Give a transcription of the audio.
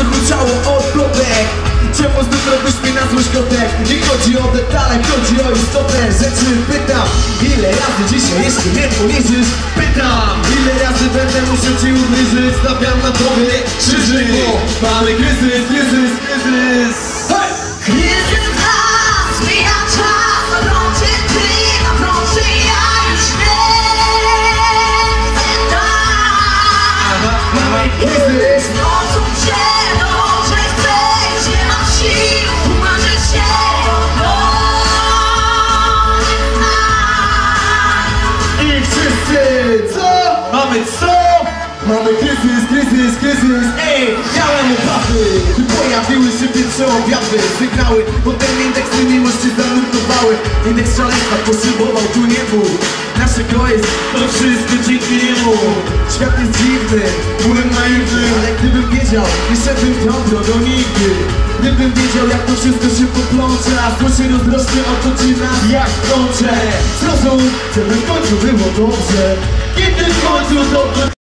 co huczało od plobek Czemu znów robisz mi na złość kotek? Nie chodzi o detale, chodzi o istotne rzeczy Pytam, ile razy dzisiaj jeszcze mnie poniżysz? Pytam, ile razy będę musiał ci ubliżyć? Stawiam na tobie krzyżyk Bo mamy kryzys, kryzys, kryzys Hej! Kryzys nas, mija czas, ty, na froncie ja już nie tak. Mamy kryzys Mamy kryzys, kryzys, kryzys. Ej, miałem obawy Gdy pojawiły się pierwsze objawy Sygnały, potem indeksy miłości zanurkowały Indeks szaleństwa poszybował tu niebu Nasze kroje, to wszystko dzięki niemu. Świat jest dziwny, byłem naiwny. Ale gdybym wiedział, nie szedłbym tą drogą nigdy. Gdybym wiedział jak to wszystko się poplącze A zło się rozrośnie, otoczy nas jak plącze Zrozum, żeby w końcu było dobrze. Kiedy w końcu dobrze